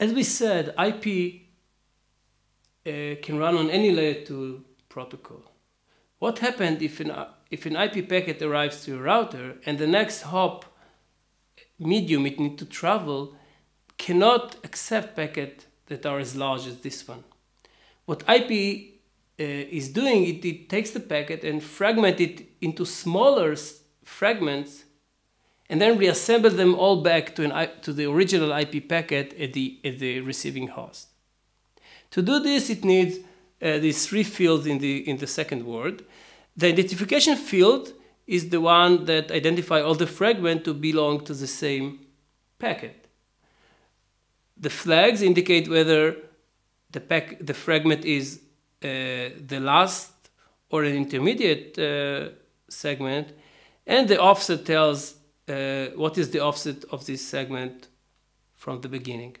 As we said, IP uh, can run on any layer 2 protocol. What happens if an, if an IP packet arrives to a router and the next hop medium it needs to travel cannot accept packets that are as large as this one? What IP uh, is doing, it, it takes the packet and fragment it into smaller fragments and then reassemble them all back to, an, to the original IP packet at the, at the receiving host. To do this, it needs uh, these three fields in the, in the second word. The identification field is the one that identify all the fragments to belong to the same packet. The flags indicate whether the, pack, the fragment is uh, the last or an intermediate uh, segment, and the offset tells Uh, what is the offset of this segment from the beginning.